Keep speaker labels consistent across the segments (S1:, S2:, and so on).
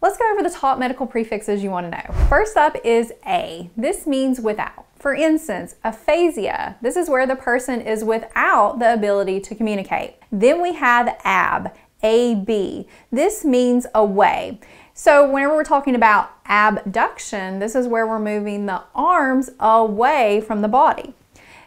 S1: Let's go over the top medical prefixes you want to know. First up is a. This means without. For instance, aphasia. This is where the person is without the ability to communicate. Then we have ab, AB. This means away. So whenever we're talking about abduction, this is where we're moving the arms away from the body.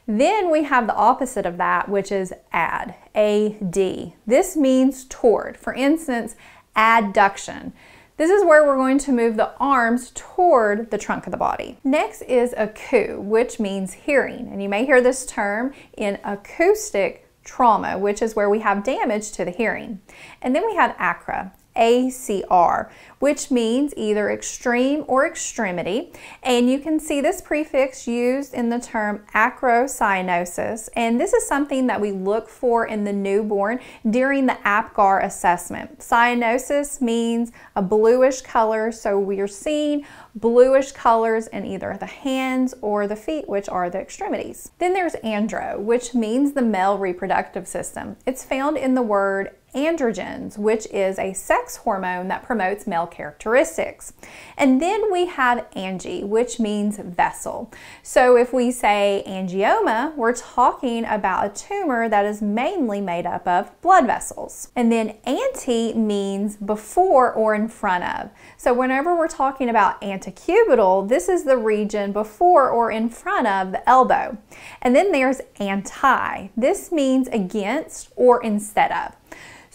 S1: Then we have the opposite of that, which is ad, A-D. This means toward. For instance, adduction. This is where we're going to move the arms toward the trunk of the body. Next is ACU, which means hearing. And you may hear this term in acoustic trauma, which is where we have damage to the hearing. And then we have acro, ACR, which means either extreme or extremity. And you can see this prefix used in the term acrocyanosis. And this is something that we look for in the newborn during the APGAR assessment. Cyanosis means a bluish color, so we are seeing bluish colors in either the hands or the feet, which are the extremities. Then there's andro, which means the male reproductive system. It's found in the word androgens, which is a sex hormone that promotes male characteristics. And then we have angio, which means vessel. So if we say angioma, we're talking about a tumor that is mainly made up of blood vessels. And then ante means before or in front of. So whenever we're talking about antecubital, this is the region before or in front of the elbow. And then there's anti. This means against or instead of.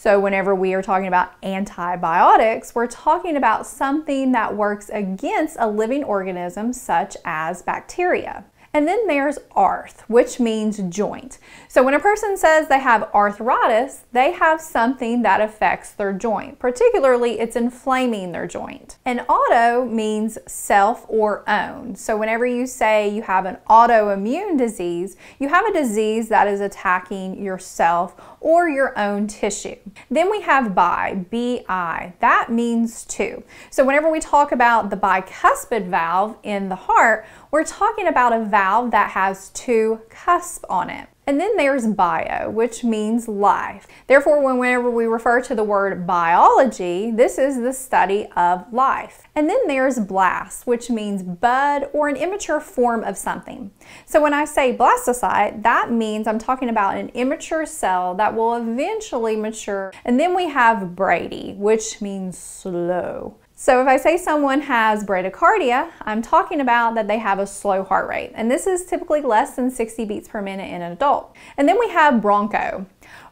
S1: So whenever we are talking about antibiotics, we're talking about something that works against a living organism such as bacteria. And then there's arth, which means joint. So when a person says they have arthritis, they have something that affects their joint. Particularly, it's inflaming their joint. And auto means self or own. So whenever you say you have an autoimmune disease, you have a disease that is attacking yourself or your own tissue. Then we have bi, B-I. That means two. So whenever we talk about the bicuspid valve in the heart, we're talking about a valve that has two cusps on it. And then there's bio, which means life. Therefore, whenever we refer to the word biology, this is the study of life. And then there's blast, which means bud or an immature form of something. So when I say blastocyte, that means I'm talking about an immature cell that will eventually mature. And then we have brady, which means slow. So if I say someone has bradycardia, I'm talking about that they have a slow heart rate. And this is typically less than 60 beats per minute in an adult. And then we have broncho.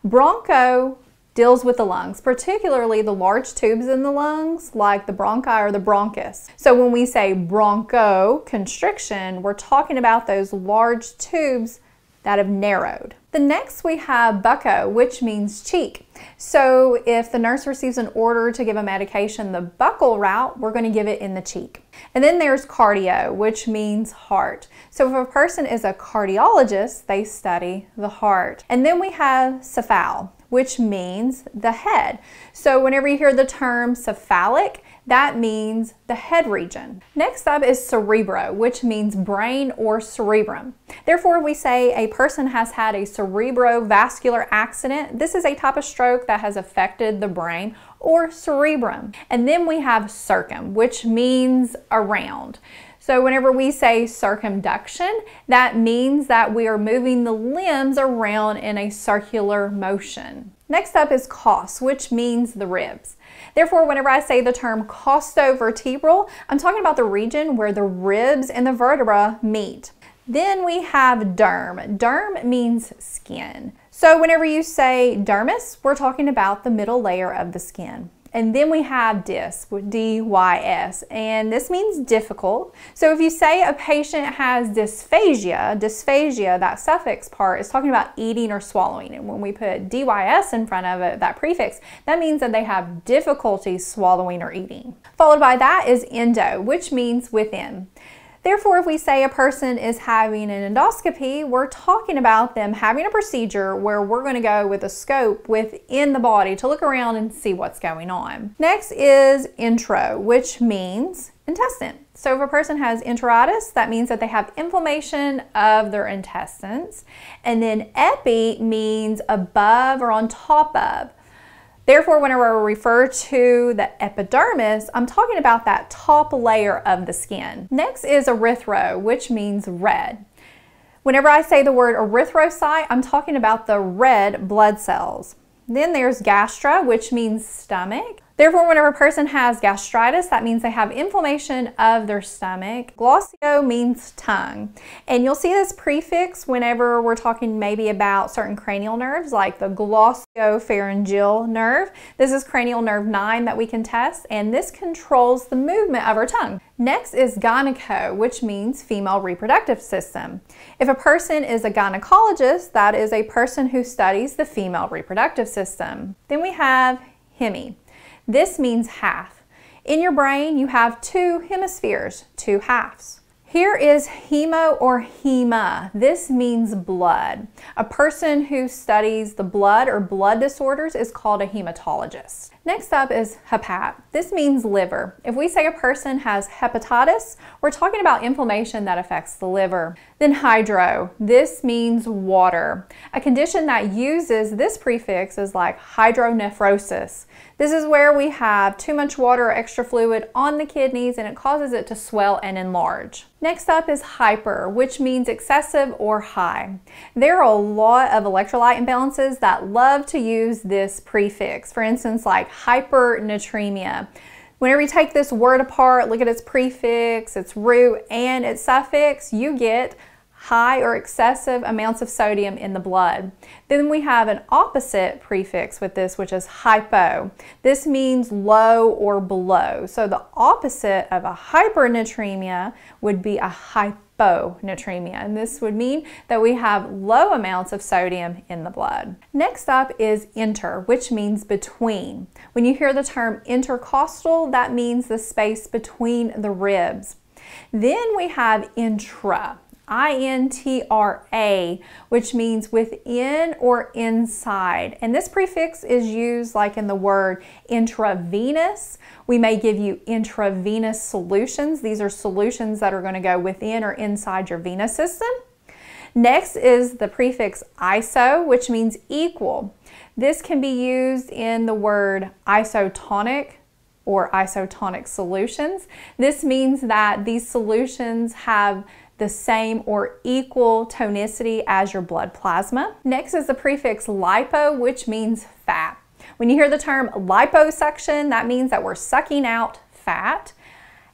S1: Broncho deals with the lungs, particularly the large tubes in the lungs, like the bronchi or the bronchus. So when we say bronchoconstriction, we're talking about those large tubes that have narrowed. The next we have bucco, which means cheek. So if the nurse receives an order to give a medication the buccal route, we're going to give it in the cheek. And then there's cardio, which means heart. So if a person is a cardiologist, they study the heart. And then we have cephal, which means the head. So whenever you hear the term cephalic, that means the head region. Next up is cerebro, which means brain or cerebrum. Therefore, we say a person has had a cerebrovascular accident. This is a type of stroke that has affected the brain or cerebrum. And then we have circum, which means around. So whenever we say circumduction, that means that we are moving the limbs around in a circular motion. Next up is cost, which means the ribs. Therefore, whenever I say the term costovertebral, I'm talking about the region where the ribs and the vertebra meet. Then we have derm. Derm means skin. So whenever you say dermis, we're talking about the middle layer of the skin. And then we have dys, D-Y-S, and this means difficult. So if you say a patient has dysphagia, dysphagia, that suffix part is talking about eating or swallowing. And when we put D-Y-S in front of it, that prefix, that means that they have difficulty swallowing or eating. Followed by that is endo, which means within. Therefore, if we say a person is having an endoscopy, we're talking about them having a procedure where we're going to go with a scope within the body to look around and see what's going on. Next is entero, which means intestine. So if a person has enteritis, that means that they have inflammation of their intestines. And then epi means above or on top of. Therefore, whenever I refer to the epidermis, I'm talking about that top layer of the skin. Next is erythro, which means red. Whenever I say the word erythrocyte, I'm talking about the red blood cells. Then there's gastro, which means stomach. Therefore, whenever a person has gastritis, that means they have inflammation of their stomach. Glosso means tongue. And you'll see this prefix whenever we're talking maybe about certain cranial nerves, like the glossopharyngeal nerve. This is cranial nerve 9 that we can test, and this controls the movement of our tongue. Next is gyneco, which means female reproductive system. If a person is a gynecologist, that is a person who studies the female reproductive system. Then we have hemi. This means half. In your brain, you have two hemispheres, two halves. Here is hemo or hema. This means blood. A person who studies the blood or blood disorders is called a hematologist. Next up is hepat. This means liver. If we say a person has hepatitis, we're talking about inflammation that affects the liver. Then hydro. This means water. A condition that uses this prefix is like hydronephrosis. This is where we have too much water or extra fluid on the kidneys and it causes it to swell and enlarge. Next up is hyper, which means excessive or high. There are a lot of electrolyte imbalances that love to use this prefix. For instance, like hypernatremia. Whenever you take this word apart, look at its prefix, its root, and its suffix, you get high or excessive amounts of sodium in the blood. Then we have an opposite prefix with this, which is hypo. This means low or below. So the opposite of a hypernatremia would be a hyponatremia. And this would mean that we have low amounts of sodium in the blood. Next up is inter, which means between. When you hear the term intercostal, that means the space between the ribs. Then we have intra. I-N-T-R-A, which means within or inside. And this prefix is used like in the word intravenous. We may give you intravenous solutions. These are solutions that are going to go within or inside your venous system. Next is the prefix iso, which means equal. This can be used in the word isotonic or isotonic solutions. This means that these solutions have the same or equal tonicity as your blood plasma. Next is the prefix lipo, which means fat. When you hear the term liposuction, that means that we're sucking out fat.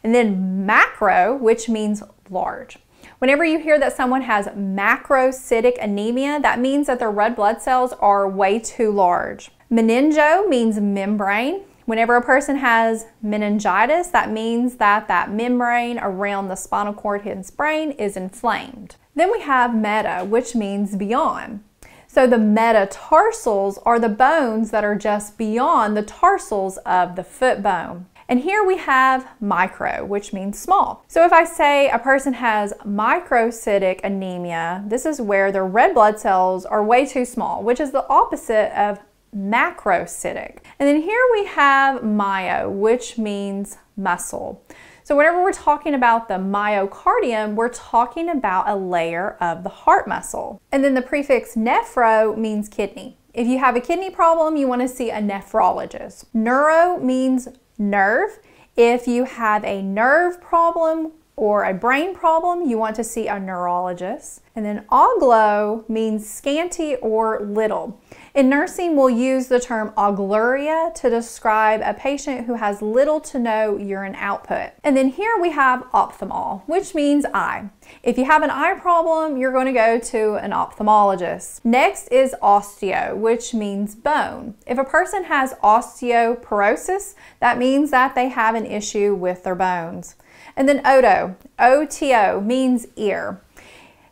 S1: And then macro, which means large. Whenever you hear that someone has macrocytic anemia, that means that their red blood cells are way too large. Meningo means membrane. Whenever a person has meningitis, that means that that membrane around the spinal cord hidden brain is inflamed. Then we have meta, which means beyond. So the metatarsals are the bones that are just beyond the tarsals of the foot bone. And here we have micro, which means small. So if I say a person has microcytic anemia, this is where their red blood cells are way too small, which is the opposite of macrocytic. And then here we have myo, which means muscle. So whenever we're talking about the myocardium, we're talking about a layer of the heart muscle. And then the prefix nephro means kidney. If you have a kidney problem, you want to see a nephrologist. Neuro means nerve. If you have a nerve problem or a brain problem, you want to see a neurologist. And then oligo means scanty or little. In nursing, we'll use the term oliguria to describe a patient who has little to no urine output. And then here we have ophthalmo, which means eye. If you have an eye problem, you're going to go to an ophthalmologist. Next is osteo, which means bone. If a person has osteoporosis, that means that they have an issue with their bones. And then oto, O-T-O, means ear.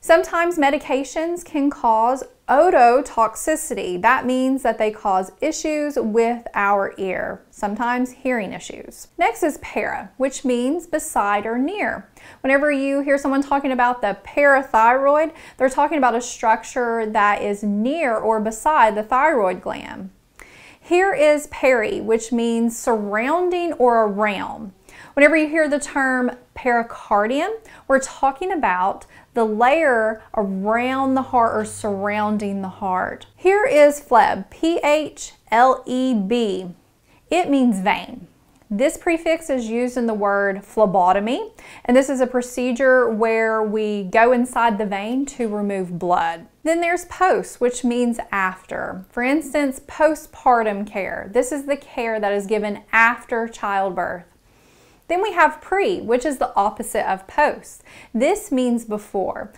S1: Sometimes medications can cause ototoxicity. That means that they cause issues with our ear, sometimes hearing issues. Next is para, which means beside or near. Whenever you hear someone talking about the parathyroid, they're talking about a structure that is near or beside the thyroid gland. Here is peri, which means surrounding or around. Whenever you hear the term pericardium, we're talking about the layer around the heart or surrounding the heart. Here is phleb, P-H-L-E-B. It means vein. This prefix is used in the word phlebotomy, and this is a procedure where we go inside the vein to remove blood. Then there's post, which means after. For instance, postpartum care. This is the care that is given after childbirth. Then we have pre, which is the opposite of post. This means before.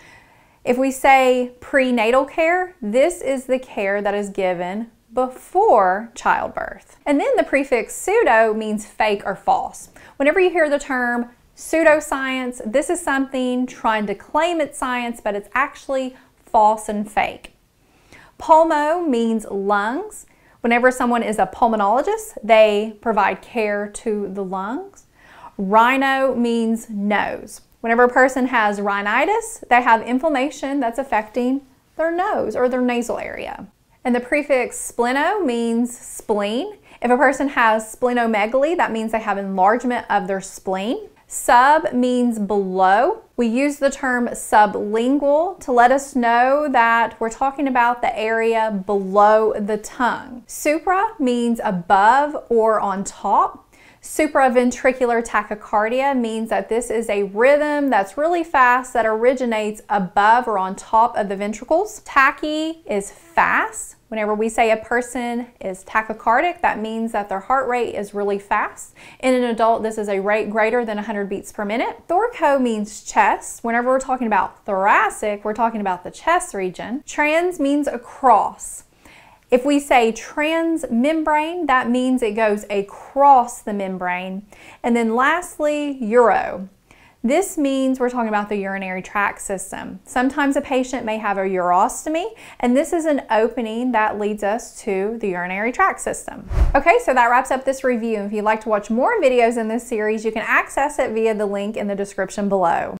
S1: If we say prenatal care, this is the care that is given before childbirth. And then the prefix pseudo means fake or false. Whenever you hear the term pseudoscience, this is something trying to claim it's science, but it's actually false and fake. Pulmo means lungs. Whenever someone is a pulmonologist, they provide care to the lungs. Rhino means nose. Whenever a person has rhinitis, they have inflammation that's affecting their nose or their nasal area. And the prefix spleno means spleen. If a person has splenomegaly, that means they have enlargement of their spleen. Sub means below. We use the term sublingual to let us know that we're talking about the area below the tongue. Supra means above or on top. Supraventricular tachycardia means that this is a rhythm that's really fast that originates above or on top of the ventricles. Tachy is fast. Whenever we say a person is tachycardic, that means that their heart rate is really fast. In an adult, this is a rate greater than 100 beats per minute. Thoraco means chest. Whenever we're talking about thoracic, we're talking about the chest region. Trans means across. If we say transmembrane, that means it goes across the membrane. And then lastly, uro. This means we're talking about the urinary tract system. Sometimes a patient may have a urostomy, and this is an opening that leads us to the urinary tract system. Okay, so that wraps up this review. If you'd like to watch more videos in this series, you can access it via the link in the description below.